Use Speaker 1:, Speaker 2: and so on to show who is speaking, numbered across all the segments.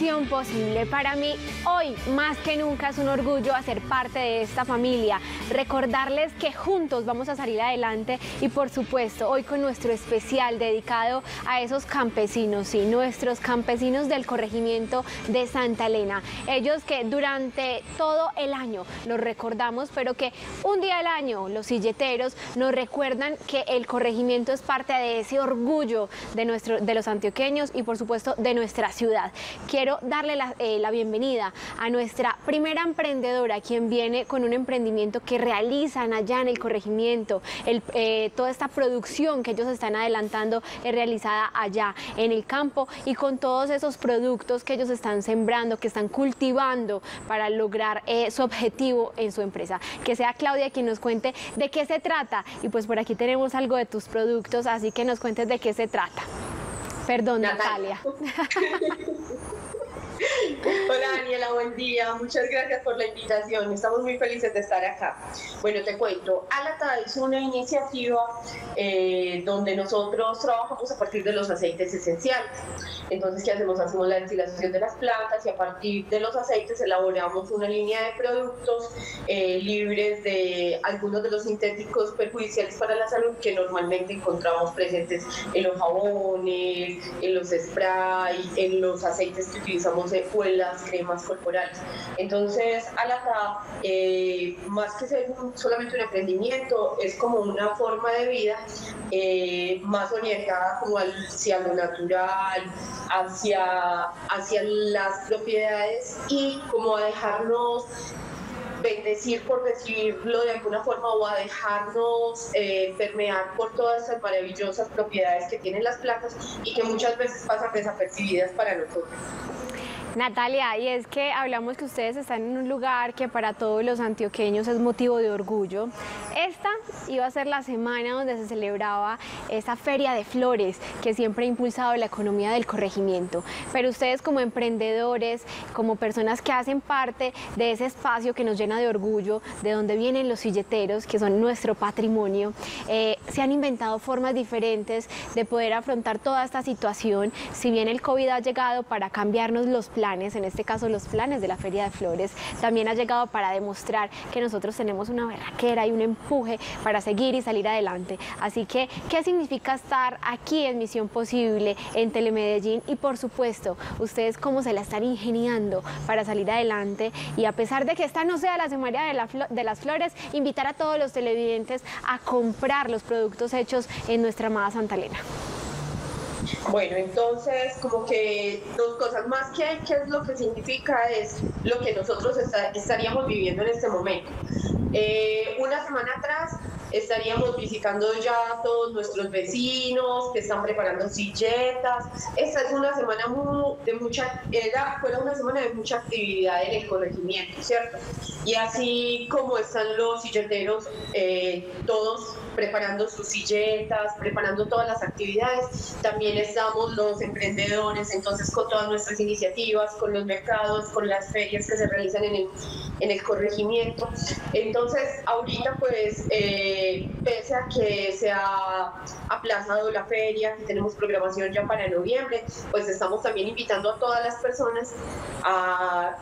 Speaker 1: Posible. Para mí, hoy más que nunca es un orgullo hacer parte de esta familia, recordarles que juntos vamos a salir adelante y por supuesto, hoy con nuestro especial dedicado a esos campesinos, y nuestros campesinos del corregimiento de Santa Elena. Ellos que durante todo el año los recordamos, pero que un día al año los silleteros nos recuerdan que el corregimiento es parte de ese orgullo de, nuestro, de los antioqueños y por supuesto de nuestra ciudad. Quiero darle eh, la, bienvenida a nuestra primera emprendedora, quien viene con un emprendimiento que realizan allá en el corregimiento. Eh, toda esta producción que ellos están adelantando es realizada allá en el campo y con todos esos productos que ellos están sembrando, que están cultivando para lograr eh, su objetivo en su empresa. Que sea Claudia quien nos cuente de qué se trata. Y pues por aquí tenemos algo de tus productos, así que nos cuentes de qué se trata. Perdón, Natalia.
Speaker 2: Hola Daniela, buen día. Muchas gracias por la invitación. Estamos muy felices de estar acá. Bueno, te cuento, Alata es una iniciativa eh, donde nosotros trabajamos a partir de los aceites esenciales. Entonces, ¿qué hacemos? Hacemos la destilación de las plantas y a partir de los aceites elaboramos una línea de productos eh, libres de algunos de los sintéticos perjudiciales para la salud que normalmente encontramos presentes en los jabones, en los sprays, en los aceites que utilizamos o en las cremas corporales. Entonces, Alata, eh, más que ser solamente un emprendimiento, es como una forma de vida eh, más orientada hacia lo natural, hacia, hacia las propiedades y como a dejarnos bendecir, por decirlo de alguna forma, o a dejarnos eh, permear por todas esas maravillosas propiedades que tienen las plantas y que muchas veces pasan desapercibidas para nosotros.
Speaker 1: Natalia, y es que hablamos que ustedes están en un lugar que para todos los antioqueños es motivo de orgullo. Esta iba a ser la semana donde se celebraba esa feria de flores que siempre ha impulsado la economía del corregimiento. Pero ustedes como emprendedores, como personas que hacen parte de ese espacio que nos llena de orgullo, de donde vienen los silleteros, que son nuestro patrimonio, eh, se han inventado formas diferentes de poder afrontar toda esta situación. Si bien el COVID ha llegado para cambiarnos los planes, en este caso los planes de la Feria de Flores, también ha llegado para demostrar que nosotros tenemos una berraquera y un empuje para seguir y salir adelante. Así que, ¿qué significa estar aquí en Misión Posible, en Telemedellín? Y por supuesto, ustedes cómo se la están ingeniando para salir adelante y a pesar de que esta no sea la Semana de, de las Flores, invitar a todos los televidentes a comprar los productos hechos en nuestra amada Santa Elena.
Speaker 2: Bueno, entonces como que dos cosas más que hay, qué es lo que significa es lo que nosotros estaríamos viviendo en este momento. Eh, una semana atrás estaríamos visitando ya todos nuestros vecinos que están preparando silletas. Esta es una semana de mucha, era, fue una semana de mucha actividad en el corregimiento, ¿cierto? Y así como están los silleteros, eh, todos preparando sus silletas, preparando todas las actividades, también estamos los emprendedores, entonces con todas nuestras iniciativas, con los mercados, con las ferias que se realizan en el, en el corregimiento. Entonces, ahorita pues... Eh, pese a que se ha aplazado la feria, que tenemos programación ya para noviembre, pues estamos también invitando a todas las personas a,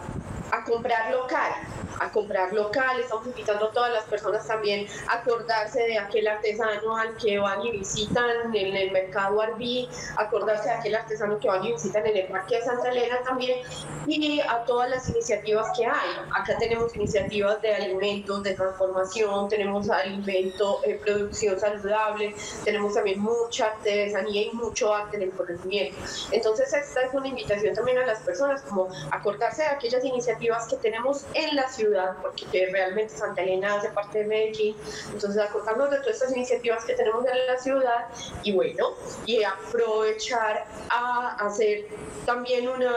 Speaker 2: a comprar local a comprar local, estamos invitando a todas las personas también a acordarse de aquel artesano al que van y visitan en el mercado Arbí, acordarse de aquel artesano que van y visitan en el Parque de Santa Elena también y a todas las iniciativas que hay. Acá tenemos iniciativas de alimentos, de transformación, tenemos alimento, eh, producción saludable, tenemos también mucha artesanía y mucho arte en el corregimiento. Entonces esta es una invitación también a las personas como acordarse de aquellas iniciativas que tenemos en la ciudad porque realmente Santa Elena hace parte de Medellín, entonces acordarnos de todas estas iniciativas que tenemos en la ciudad y bueno, y aprovechar a hacer también una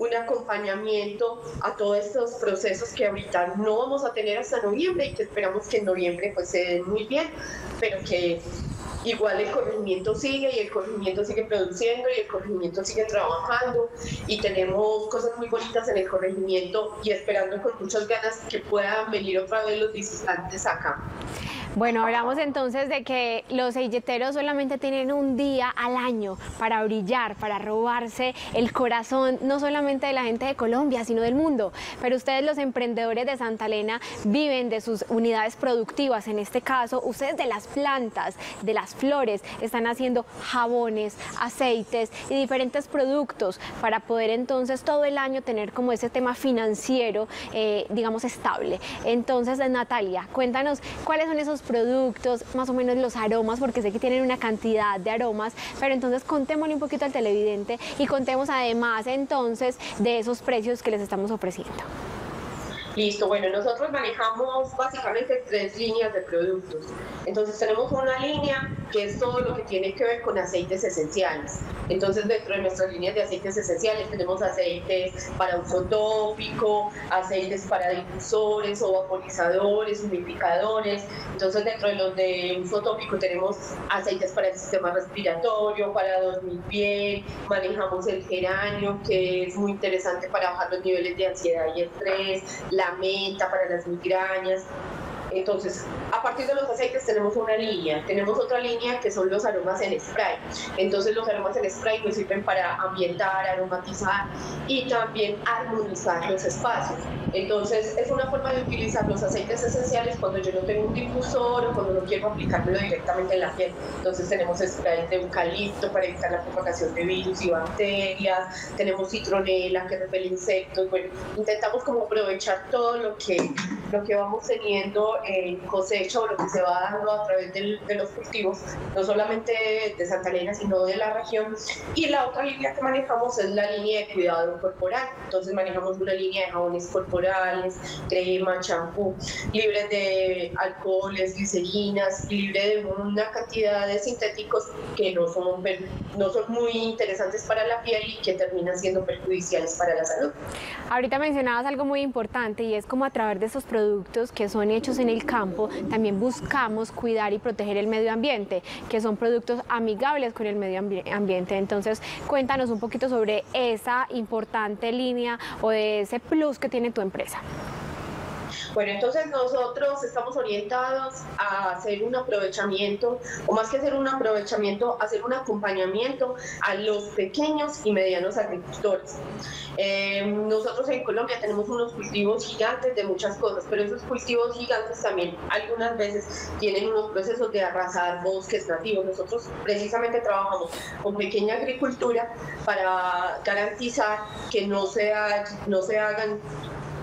Speaker 2: un acompañamiento a todos estos procesos que ahorita no vamos a tener hasta noviembre y que esperamos que en noviembre pues se den muy bien, pero que igual el corregimiento sigue y el corregimiento sigue produciendo y el corregimiento sigue trabajando y tenemos cosas muy bonitas en el corregimiento y esperando con muchas ganas que puedan venir otra vez los visitantes acá.
Speaker 1: Bueno, hablamos entonces de que los eilleteros solamente tienen un día al año para brillar, para robarse el corazón, no solamente de la gente de Colombia, sino del mundo. Pero ustedes los emprendedores de Santa Elena viven de sus unidades productivas, en este caso, ustedes de las plantas, de las flores, están haciendo jabones, aceites y diferentes productos para poder entonces todo el año tener como ese tema financiero, eh, digamos, estable. Entonces, Natalia, cuéntanos cuáles son esos productos, más o menos los aromas, porque sé que tienen una cantidad de aromas, pero entonces contémosle un poquito al televidente y contemos además entonces de esos precios que les estamos ofreciendo.
Speaker 2: Listo, bueno, nosotros manejamos básicamente tres líneas de productos. Entonces tenemos una línea que es todo lo que tiene que ver con aceites esenciales. Entonces dentro de nuestras líneas de aceites esenciales tenemos aceites para uso tópico, aceites para difusores o vaporizadores, humidificadores. Entonces dentro de los de uso tópico tenemos aceites para el sistema respiratorio, para dormir bien, manejamos el geranio que es muy interesante para bajar los niveles de ansiedad y estrés, la menta para las migrañas. Entonces, a partir de los aceites tenemos una línea, tenemos otra línea que son los aromas en spray. Entonces, los aromas en spray nos sirven para ambientar, aromatizar y también armonizar los espacios. Entonces, es una forma de utilizar los aceites esenciales cuando yo no tengo un difusor o cuando no quiero aplicármelo directamente en la piel. Entonces, tenemos spray de eucalipto para evitar la propagación de virus y bacterias, tenemos citronela que repele insectos. Bueno, intentamos como aprovechar todo lo que, lo que vamos teniendo en cosecha o lo que se va dando a través de los cultivos, no solamente de Santa Elena, sino de la región. Y la otra línea que manejamos es la línea de cuidado corporal. Entonces manejamos una línea de jabones corporales, crema, champú, libres de alcoholes, glicerinas, libre de una cantidad de sintéticos que no son, no son muy interesantes para la piel y que terminan siendo perjudiciales para la salud.
Speaker 1: Ahorita mencionabas algo muy importante y es como a través de esos productos que son hechos en el campo, también buscamos cuidar y proteger el medio ambiente, que son productos amigables con el medio ambiente. Entonces, cuéntanos un poquito sobre esa importante línea o de ese plus que tiene tu empresa.
Speaker 2: Bueno, entonces nosotros estamos orientados a hacer un aprovechamiento, o más que hacer un aprovechamiento, hacer un acompañamiento a los pequeños y medianos agricultores. Eh, nosotros en Colombia tenemos unos cultivos gigantes de muchas cosas, pero esos cultivos gigantes también algunas veces tienen unos procesos de arrasar bosques nativos. Nosotros precisamente trabajamos con pequeña agricultura para garantizar que no se, no se hagan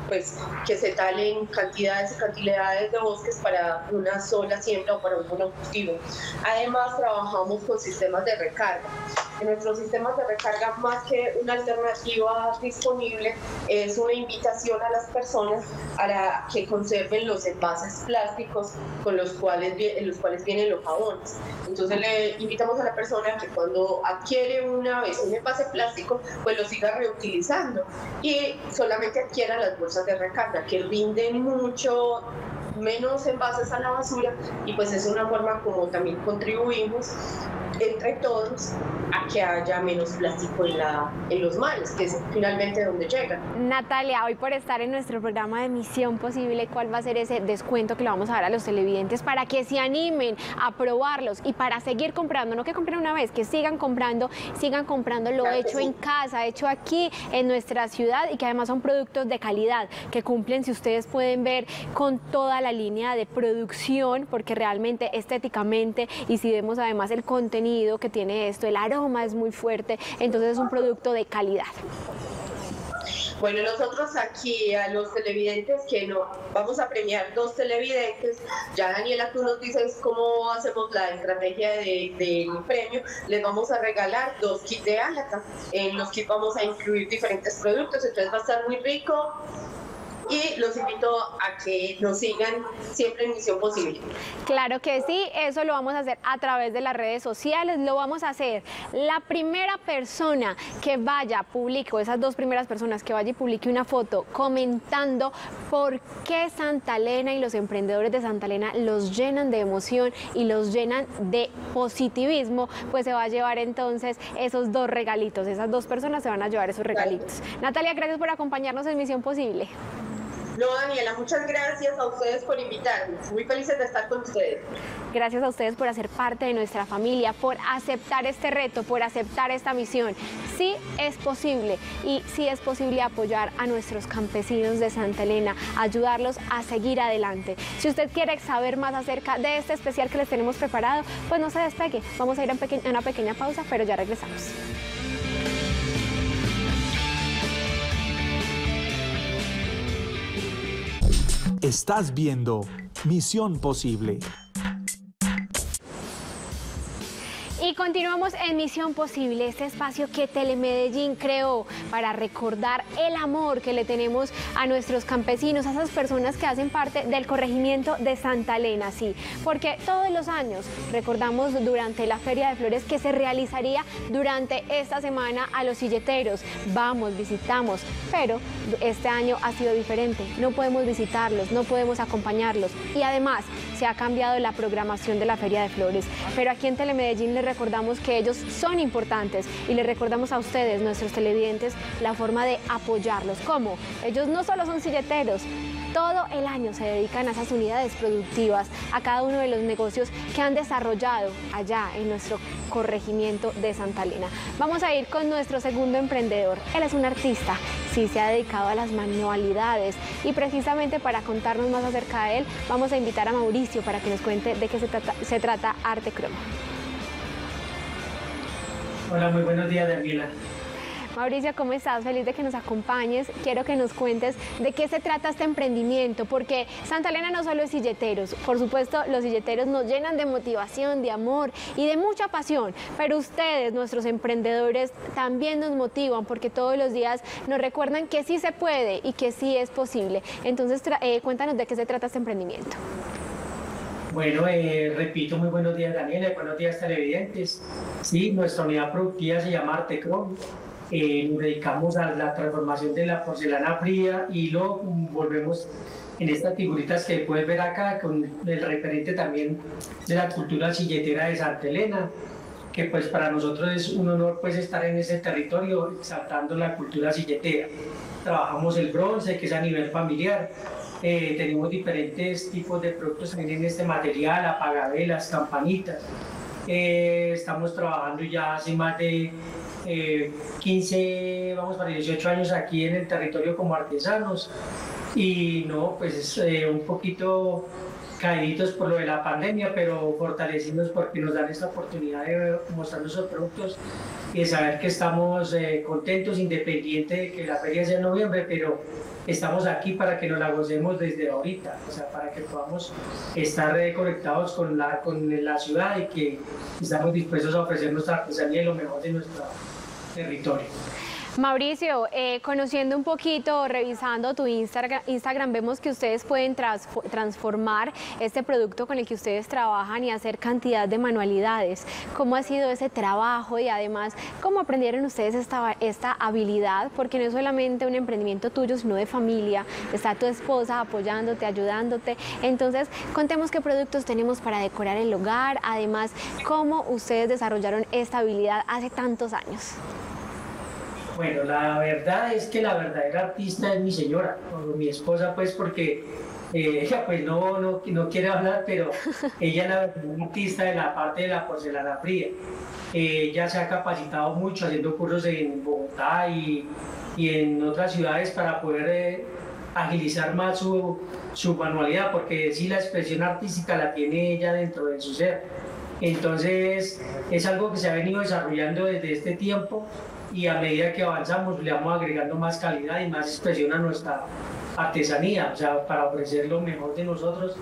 Speaker 2: pues que se talen cantidades y cantidades de bosques para una sola siembra o para un monocultivo. Además, trabajamos con sistemas de recarga. Nuestros sistemas de recarga, más que una alternativa disponible, es una invitación a las personas a que conserven los envases plásticos con los cuales, en los cuales vienen los jabones. Entonces le invitamos a la persona que cuando adquiere una vez un envase plástico, pues lo siga reutilizando y solamente adquiera las bolsas de recarga que rinden mucho menos envases a la basura y pues es una forma como también contribuimos entre todos a que haya menos plástico en, la, en los mares, que es finalmente donde llega.
Speaker 1: Natalia, hoy por estar en nuestro programa de Misión Posible, ¿cuál va a ser ese descuento que le vamos a dar a los televidentes para que se animen a probarlos y para seguir comprando? No que compren una vez, que sigan comprando, sigan comprando lo hecho en casa, hecho aquí en nuestra ciudad y que además son productos de calidad, que cumplen, si ustedes pueden ver, con toda la línea de producción, porque realmente estéticamente y si vemos además el contenido, que tiene esto, el aroma es muy fuerte, entonces es un producto de calidad.
Speaker 2: Bueno, nosotros aquí a los televidentes que no vamos a premiar dos televidentes, ya Daniela tú nos dices cómo hacemos la estrategia del de, premio, les vamos a regalar dos kits de Álata. En los kits vamos a incluir diferentes productos, entonces va a estar muy rico y los invito a que nos sigan siempre en Misión Posible.
Speaker 1: Claro que sí, eso lo vamos a hacer a través de las redes sociales, lo vamos a hacer. La primera persona que vaya, publique, o esas dos primeras personas que vaya y publique una foto comentando por qué Santa Elena y los emprendedores de Santa Elena los llenan de emoción y los llenan de positivismo, pues se va a llevar entonces esos dos regalitos, esas dos personas se van a llevar esos regalitos. Natalia, gracias por acompañarnos en Misión Posible.
Speaker 2: No, Daniela, muchas gracias a ustedes por invitarnos. Muy felices de estar con ustedes.
Speaker 1: Gracias a ustedes por hacer parte de nuestra familia, por aceptar este reto, por aceptar esta misión. Sí es posible y sí es posible apoyar a nuestros campesinos de Santa Elena, ayudarlos a seguir adelante. Si usted quiere saber más acerca de este especial que les tenemos preparado, pues no se despegue. Vamos a ir a una pequeña pausa, pero ya regresamos.
Speaker 3: Estás viendo Misión Posible.
Speaker 1: Continuamos en Misión Posible, este espacio que Telemedellín creó para recordar el amor que le tenemos a nuestros campesinos, a esas personas que hacen parte del corregimiento de Santa Elena, sí, porque todos los años recordamos durante la Feria de Flores que se realizaría durante esta semana a los silleteros. Vamos, visitamos, pero este año ha sido diferente, no podemos visitarlos, no podemos acompañarlos. Y además se ha cambiado la programación de la Feria de Flores, pero aquí en Telemedellín les recordamos que ellos son importantes y les recordamos a ustedes, nuestros televidentes, la forma de apoyarlos. ¿Cómo? Ellos no solo son silleteros, todo el año se dedican a esas unidades productivas, a cada uno de los negocios que han desarrollado allá en nuestro corregimiento de Santa Elena. Vamos a ir con nuestro segundo emprendedor. Él es un artista, sí se ha dedicado a las manualidades y precisamente para contarnos más acerca de él, vamos a invitar a Mauricio para que nos cuente de qué se trata, se trata Arte Croma.
Speaker 4: Hola, muy buenos días, Daniela.
Speaker 1: Mauricio, ¿cómo estás? Feliz de que nos acompañes. Quiero que nos cuentes de qué se trata este emprendimiento, porque Santa Elena no solo es silleteros, por supuesto los silleteros nos llenan de motivación, de amor y de mucha pasión, pero ustedes, nuestros emprendedores, también nos motivan porque todos los días nos recuerdan que sí se puede y que sí es posible. Entonces, eh, cuéntanos de qué se trata este emprendimiento.
Speaker 4: Bueno, eh, repito, muy buenos días Daniela, buenos días televidentes. Sí, nuestra unidad productiva se llama Artecron. Eh, nos dedicamos a la transformación de la porcelana fría y lo volvemos en estas figuritas que puedes ver acá con el referente también de la cultura silletera de Santa Elena que pues para nosotros es un honor pues estar en ese territorio exaltando la cultura silletera. Trabajamos el bronce que es a nivel familiar, eh, tenemos diferentes tipos de productos en este material, apagavelas, campanitas. Eh, estamos trabajando ya hace más de 15, eh, vamos para 18 años aquí en el territorio como artesanos y no, pues es un poquito caídos por lo de la pandemia, pero fortalecidos porque nos dan esta oportunidad de mostrar nuestros productos y de saber que estamos contentos, independiente de que la feria sea en noviembre, pero estamos aquí para que nos la gocemos desde ahorita, o sea, para que podamos estar conectados con la, con la ciudad y que estamos dispuestos a ofrecer nuestra artesanía y lo mejor de nuestro territorio.
Speaker 1: Mauricio, eh, conociendo un poquito, revisando tu Instagram, vemos que ustedes pueden transformar este producto con el que ustedes trabajan y hacer cantidad de manualidades. ¿Cómo ha sido ese trabajo y además cómo aprendieron ustedes esta, esta habilidad? Porque no es solamente un emprendimiento tuyo, sino de familia. Está tu esposa apoyándote, ayudándote. Entonces, contemos qué productos tenemos para decorar el hogar. Además, cómo ustedes desarrollaron esta habilidad hace tantos años.
Speaker 4: Bueno, la verdad es que la verdadera artista es mi señora, o mi esposa, pues porque eh, ella pues no, no, no, quiere hablar, pero ella es la verdadera artista de la parte de la porcelana fría. ella se ha capacitado mucho haciendo cursos en Bogotá y, y en otras ciudades para poder eh, agilizar más su, su manualidad, porque sí la expresión artística la tiene ella dentro de su ser. Entonces es algo que se ha venido desarrollando desde este tiempo y a medida que avanzamos le vamos agregando más calidad y más expresión a nuestra artesanía, o sea, para ofrecer lo mejor de nosotros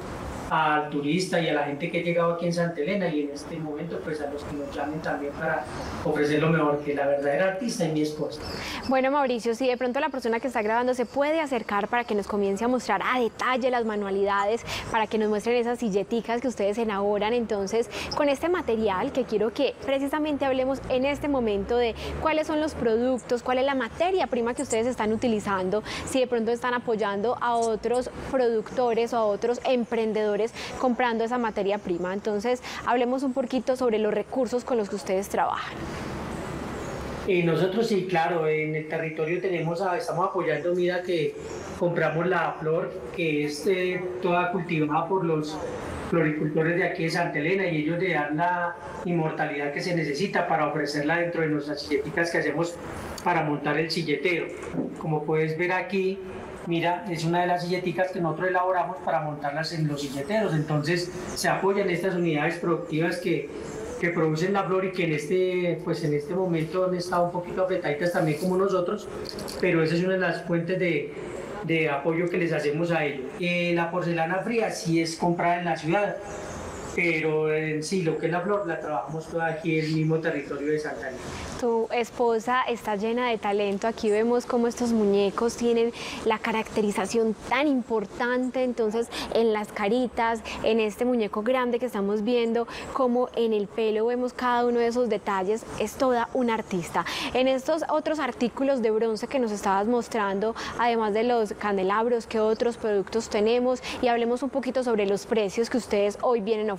Speaker 4: al turista y a la gente que ha llegado aquí en Santa Elena y en este momento pues a los que nos llamen también para ofrecer lo mejor que la verdadera artista y mi esposa.
Speaker 1: Bueno Mauricio, si de pronto la persona que está grabando se puede acercar para que nos comience a mostrar a detalle las manualidades, para que nos muestren esas silleticas que ustedes enamoran, entonces con este material que quiero que precisamente hablemos en este momento de cuáles son los productos, cuál es la materia prima que ustedes están utilizando, si de pronto están apoyando a otros productores o a otros emprendedores comprando esa materia prima. Entonces, hablemos un poquito sobre los recursos con los que ustedes trabajan.
Speaker 4: Y nosotros sí, claro, en el territorio tenemos, estamos apoyando, mira que compramos la flor que es eh, toda cultivada por los floricultores de aquí de Santa Elena y ellos le dan la inmortalidad que se necesita para ofrecerla dentro de nuestras silleticas que hacemos para montar el silletero. Como puedes ver aquí, mira, es una de las silleticas que nosotros elaboramos para montarlas en los silleteros. Entonces se apoyan estas unidades productivas que, que producen la flor y que en este, pues en este momento han estado un poquito apretaditas también como nosotros, pero esa es una de las fuentes de, de apoyo que les hacemos a ellos. Eh, la porcelana fría sí es comprada en la ciudad, pero en sí, lo que es la flor la trabajamos toda aquí en el mismo territorio de Santa Ana.
Speaker 1: Tu esposa está llena de talento. Aquí vemos cómo estos muñecos tienen la caracterización tan importante. Entonces, en las caritas, en este muñeco grande que estamos viendo, como en el pelo vemos cada uno de esos detalles, es toda una artista. En estos otros artículos de bronce que nos estabas mostrando, además de los candelabros, ¿qué otros productos tenemos? Y hablemos un poquito sobre los precios que ustedes hoy vienen a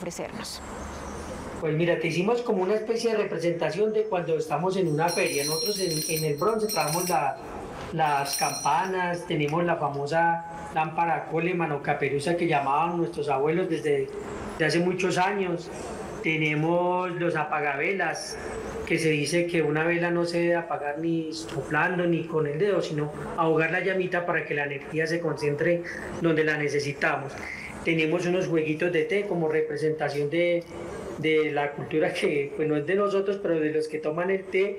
Speaker 4: Pues mira, te hicimos como una especie de representación de cuando estamos en una feria. Nosotros en, el bronce trabajamos las campanas, tenemos la famosa lámpara Coleman o caperuza que llamaban nuestros abuelos desde, hace muchos años. Tenemos los apagavelas, que se dice que una vela no se debe apagar ni soplando ni con el dedo, sino ahogar la llamita para que la energía se concentre donde la necesitamos. Tenemos unos jueguitos de té como representación de, de la cultura que pues no es de nosotros, pero de los que toman el té,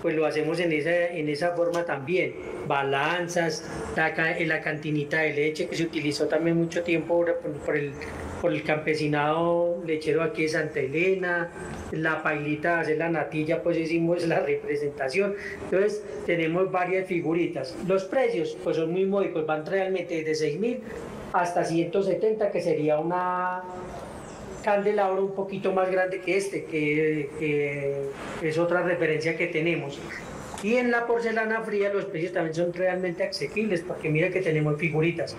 Speaker 4: pues lo hacemos en esa, en esa forma también. Balanzas, la, la cantinita de leche que se utilizó también mucho tiempo por, el, por el campesinado lechero aquí de Santa Elena, la pailita, hacer la natilla, pues hicimos la representación. Entonces tenemos varias figuritas. Los precios pues son muy módicos, van realmente de 6 mil hasta 170, que sería una, candelabro un poquito más grande que este, que, es otra referencia que tenemos. Y en la porcelana fría los precios también son realmente asequibles, porque mira que tenemos figuritas.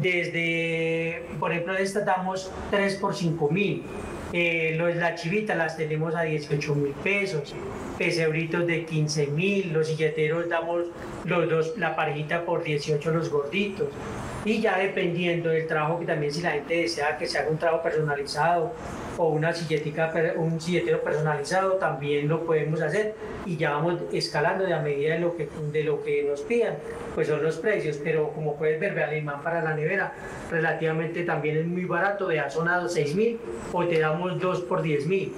Speaker 4: Desde, por ejemplo, esta damos 3 por 5 mil. Eh, los, la chivita las tenemos a 18 mil pesos, pesebritos de 15 mil, los silleteros damos los dos, la parejita por 18 los gorditos y ya dependiendo del trabajo que también si la gente desea que se haga un trabajo personalizado o una silletica, un silletero personalizado también lo podemos hacer y ya vamos escalando de a medida de lo que, de lo que nos pidan, pues son los precios, pero como puedes ver, el imán para la nevera relativamente también es muy barato, de sonado 6 mil o te damos 2 por 10 mil.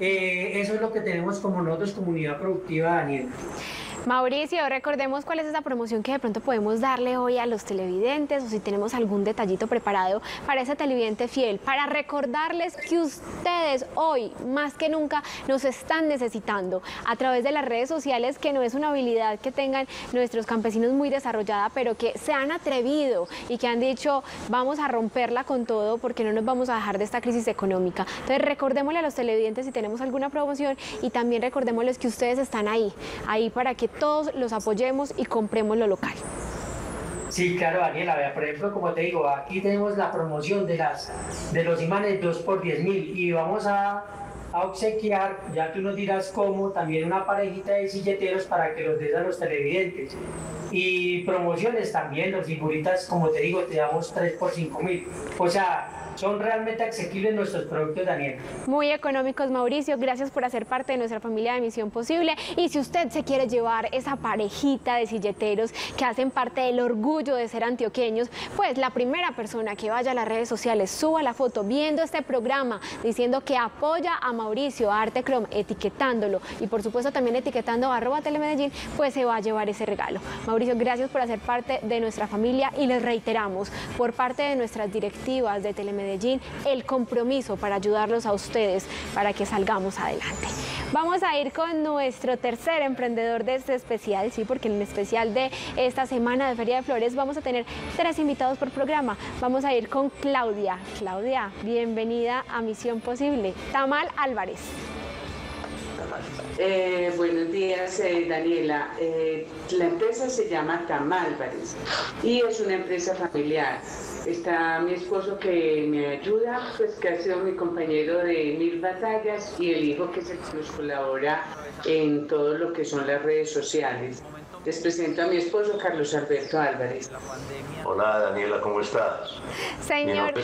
Speaker 4: Eh, eso es lo que tenemos como nosotros, comunidad productiva, Daniel.
Speaker 1: Mauricio, recordemos cuál es esa promoción que de pronto podemos darle hoy a los televidentes o si tenemos algún detallito preparado para ese televidente fiel, para recordarles que ustedes hoy más que nunca nos están necesitando a través de las redes sociales, que no es una habilidad que tengan nuestros campesinos muy desarrollada, pero que se han atrevido y que han dicho vamos a romperla con todo porque no nos vamos a dejar de esta crisis económica. Entonces recordémosle a los televidentes si tenemos alguna promoción y también recordémosles que ustedes están ahí, ahí para que todos los apoyemos y compremos lo local.
Speaker 4: Sí, claro, Daniela. Por ejemplo, como te digo, aquí tenemos la promoción de, las, de los imanes 2 por 10 mil y vamos a, a, obsequiar, ya tú nos dirás cómo, también una parejita de silleteros para que los des a los televidentes. Y promociones también, los figuritas, como te digo, te damos 3 por 5 mil. O sea, son realmente asequibles nuestros productos, Daniel.
Speaker 1: Muy económicos, Mauricio. Gracias por hacer parte de nuestra familia de Misión Posible. Y si usted se quiere llevar esa parejita de silleteros que hacen parte del orgullo de ser antioqueños, pues la primera persona que vaya a las redes sociales, suba la foto viendo este programa, diciendo que apoya a Mauricio Artecrom, etiquetándolo y por supuesto también etiquetando arroba telemedellín, pues se va a llevar ese regalo. Mauricio, gracias por hacer parte de nuestra familia y les reiteramos, por parte de nuestras directivas de Telemedellín, Medellín el compromiso para ayudarlos a ustedes para que salgamos adelante. Vamos a ir con nuestro tercer emprendedor de este especial, sí, porque en el especial de esta semana de Feria de Flores vamos a tener tres invitados por programa. Vamos a ir con Claudia. Claudia, bienvenida a Misión Posible. Tamal Álvarez.
Speaker 5: Eh, buenos días, eh, Daniela. Eh, la empresa se llama Tamal Álvarez y es una empresa familiar. está mi esposo que me ayuda, pues que ha sido mi compañero de mil batallas y el hijo que se nos colabora en todo lo que son las redes sociales. Les presento a mi esposo Carlos Alberto Álvarez.
Speaker 6: Hola Daniela, ¿cómo estás?
Speaker 1: Señor,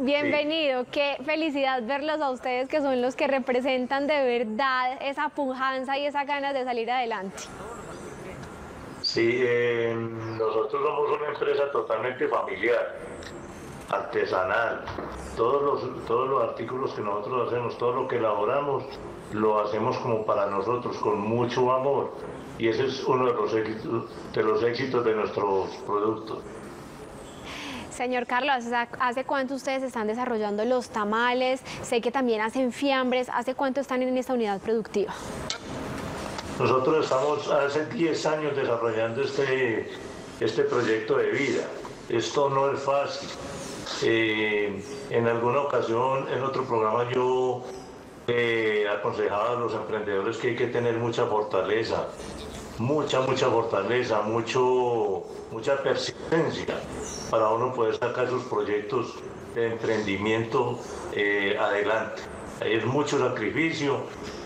Speaker 1: bienvenido. Qué felicidad verlos a ustedes que son los que representan de verdad esa pujanza y esa ganas de salir adelante.
Speaker 6: Sí, eh, nosotros somos una empresa totalmente familiar, artesanal. Todos los, todos los artículos que nosotros hacemos, todo lo que elaboramos, lo hacemos como para nosotros, con mucho amor. Y ese es uno de los éxitos de, los éxitos de nuestros productos.
Speaker 1: Señor Carlos, ¿hace cuánto ustedes están desarrollando los tamales? Sé que también hacen fiambres. ¿Hace cuánto están en esta unidad productiva?
Speaker 6: Nosotros estamos hace 10 años desarrollando este, este proyecto de vida. Esto no es fácil. Eh, en alguna ocasión, en otro programa, yo eh, aconsejaba a los emprendedores que hay que tener mucha fortaleza, mucha, mucha fortaleza, mucho, mucha persistencia para uno poder sacar sus proyectos de emprendimiento eh, adelante. Es mucho sacrificio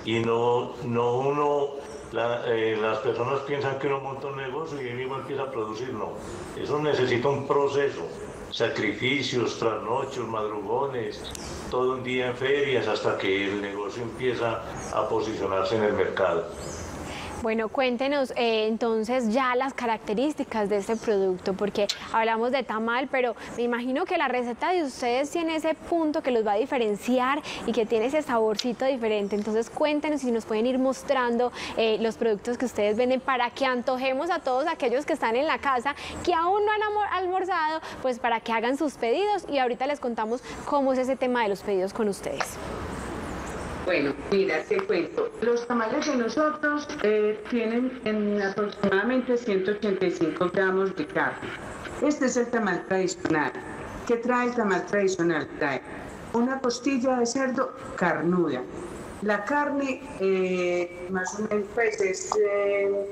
Speaker 6: y no, no uno eh, las personas piensan que uno monta un negocio y él mismo empieza a producir, no. Eso necesita un proceso, sacrificios, trasnochos, madrugones, todo un día en ferias hasta que el negocio empieza a posicionarse en el mercado.
Speaker 1: Bueno, cuéntenos eh, entonces ya las características de este producto, porque hablamos de tamal, pero me imagino que la receta de ustedes tiene ese punto que los va a diferenciar y que tiene ese saborcito diferente. Entonces cuéntenos si nos pueden ir mostrando eh, los productos que ustedes venden para que antojemos a todos aquellos que están en la casa, que aún no han almorzado, pues para que hagan sus pedidos y ahorita les contamos cómo es ese tema de los pedidos con ustedes.
Speaker 5: Bueno, mira, te cuento. Los tamales de nosotros eh, tienen en aproximadamente 185 gramos de carne. Este es el tamal tradicional. ¿Qué trae el tamal tradicional? Trae una costilla de cerdo carnuda. La carne, eh, más o menos, pues es. Eh,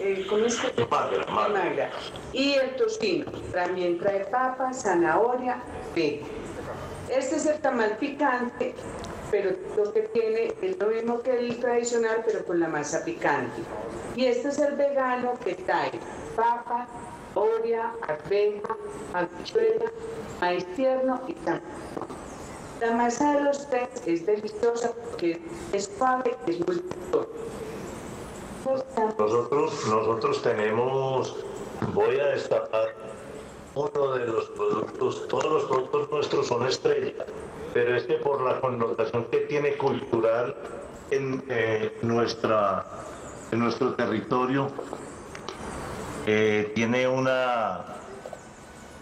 Speaker 5: eh ¿Cómo es que? Magra. Y el tocino. También trae papa, zanahoria, pe. Este es el tamal picante pero lo que tiene es lo mismo que el tradicional, pero con la masa picante. Y este es el vegano que trae papa, oria, arveja, habichuela, maíz tierno y también. La masa de los tres es deliciosa porque es suave y es muy
Speaker 6: Nosotros, nosotros tenemos, voy a destapar uno de los productos, todos los productos nuestros son estrellas pero este por la connotación que tiene cultural en, eh, nuestra, en nuestro territorio, eh, tiene, una,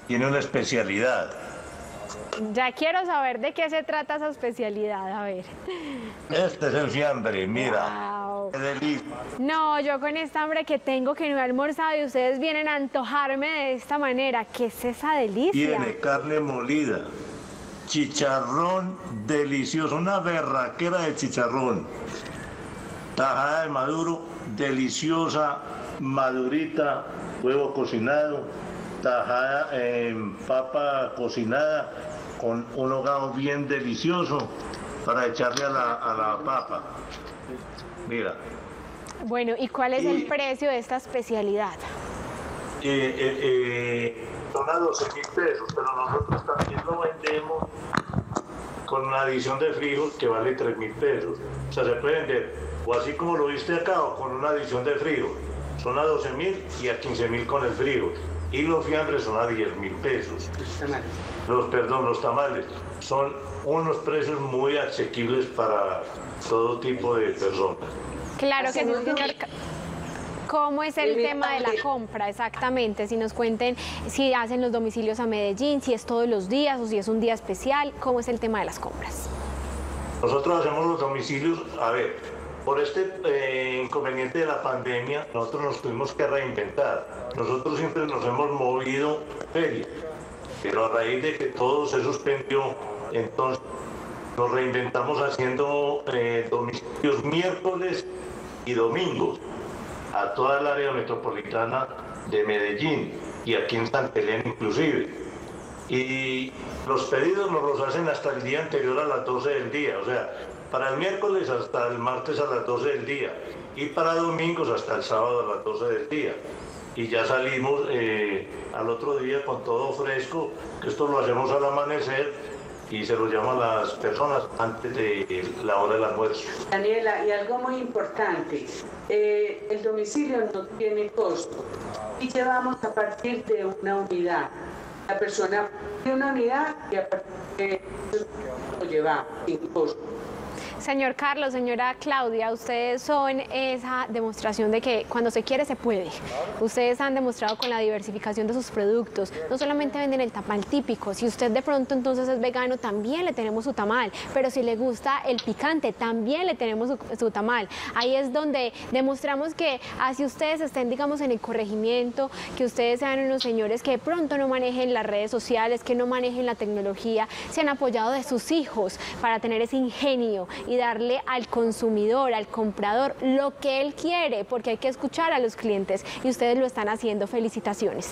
Speaker 6: tiene una especialidad.
Speaker 1: Ya quiero saber de qué se trata esa especialidad, a ver.
Speaker 6: Este es el fiambre, mira. Qué delicia.
Speaker 1: No, yo con esta hambre que tengo que no he almorzado y ustedes vienen a antojarme de esta manera. ¿Qué es esa delicia?
Speaker 6: Tiene carne molida, chicharrón delicioso, una berraquera de chicharrón, tajada de maduro deliciosa, madurita, huevo cocinado, tajada en papa cocinada con un hogado bien delicioso para echarle a la, papa. Mira.
Speaker 1: Bueno, ¿y cuál es el precio de esta especialidad?
Speaker 6: Eh, eh, eh, son a 12 mil pesos, pero nosotros también lo vendemos con una adición de frijol que vale 3 mil pesos. O sea, se puede vender o así como lo viste acá o con una adición de frijol. Son a 12 mil y a 15 mil con el frijol. Y los fiambres son a 10 mil pesos. Los, perdón, los tamales. Son unos precios muy asequibles para todo tipo de personas.
Speaker 1: Claro que sí, señor. ¿Cómo es el tema de la compra exactamente? Si nos cuenten si hacen los domicilios a Medellín, si es todos los días o si es un día especial, ¿cómo es el tema de las compras?
Speaker 6: Nosotros hacemos los domicilios, a ver, por este eh, inconveniente de la pandemia, nosotros nos tuvimos que reinventar. Nosotros siempre nos hemos movido feria, pero a raíz de que todo se suspendió, entonces nos reinventamos haciendo eh, domicilios miércoles y domingos a toda el área metropolitana de Medellín y aquí en Santa Elena inclusive. Y los pedidos nos los hacen hasta el día anterior a las 12 del día, o sea, para el miércoles hasta el martes a las 12 del día y para domingos hasta el sábado a las 12 del día. Y ya salimos eh, al otro día con todo fresco, que esto lo hacemos al amanecer y se lo llama a las personas antes de la hora del almuerzo.
Speaker 5: Daniela, y algo muy importante, eh, el domicilio no tiene costo y llevamos a partir de una unidad. La persona tiene una unidad y a partir de eso lo llevamos sin costo.
Speaker 1: Señor Carlos, señora Claudia, ustedes son esa demostración de que cuando se quiere se puede. Ustedes han demostrado con la diversificación de sus productos. No solamente venden el tamal típico, si usted de pronto entonces es vegano, también le tenemos su tamal. Pero si le gusta el picante, también le tenemos su, su tamal. Ahí es donde demostramos que así ustedes estén, digamos, en el corregimiento, que ustedes sean unos señores que de pronto no manejen las redes sociales, que no manejen la tecnología, se han apoyado de sus hijos para tener ese ingenio y darle al consumidor, al comprador, lo que él quiere, porque hay que escuchar a los clientes y ustedes lo están haciendo. Felicitaciones.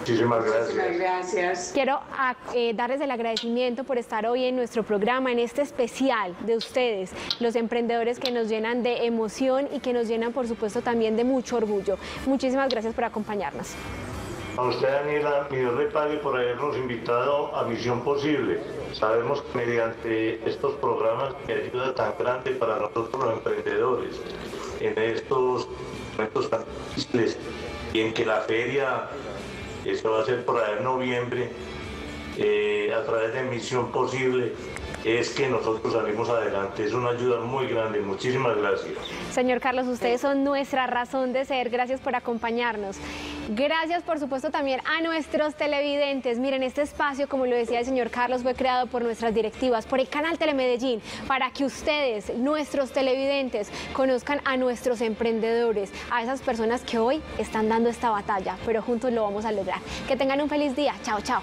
Speaker 6: Muchísimas
Speaker 5: Muchísimas
Speaker 6: gracias.
Speaker 5: gracias.
Speaker 1: Quiero a- eh, darles el agradecimiento por estar hoy en nuestro programa, en este especial de ustedes, los emprendedores que nos llenan de emoción y que nos llenan, por supuesto, también de mucho orgullo. Muchísimas gracias por acompañarnos.
Speaker 6: A usted, Daniela, mi Dios le pague por habernos invitado a Misión Posible. Sabemos que mediante estos programas que ayuda tan grande para nosotros los emprendedores en estos momentos tan difíciles y en que la feria, eso va a ser por ahí en noviembre, eh, a través de Misión Posible, es que nosotros salimos adelante. Es una ayuda muy grande. Muchísimas gracias.
Speaker 1: Señor Carlos, ustedes son nuestra razón de ser. Gracias por acompañarnos. Gracias, por supuesto, también a nuestros televidentes. Miren, este espacio, como lo decía el señor Carlos, fue creado por nuestras directivas, por el canal Telemedellín, para que ustedes, nuestros televidentes, conozcan a nuestros emprendedores, a esas personas que hoy están dando esta batalla, pero juntos lo vamos a lograr. Que tengan un feliz día. Chao, chao.